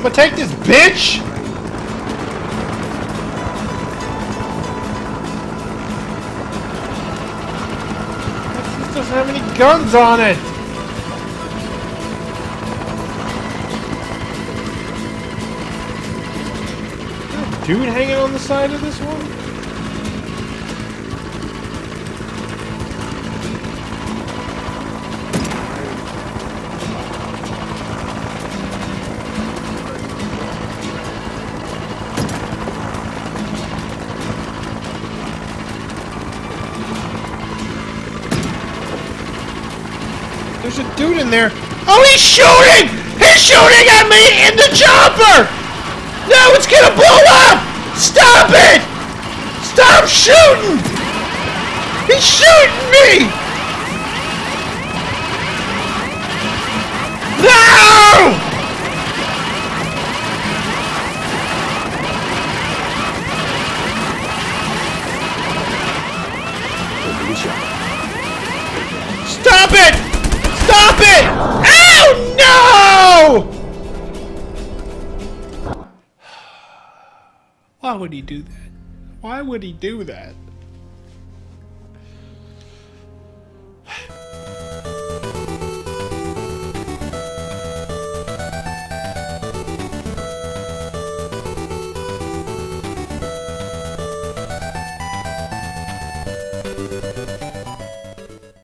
I'm gonna take this bitch! This doesn't have any guns on it! Dude hanging on the side of this one? There's a dude in there. Oh, he's shooting! He's shooting at me in the chopper! No, it's gonna blow up! Stop it! Stop shooting! He's shooting me! No! Stop it! Ow! No! Why would he do that? Why would he do that?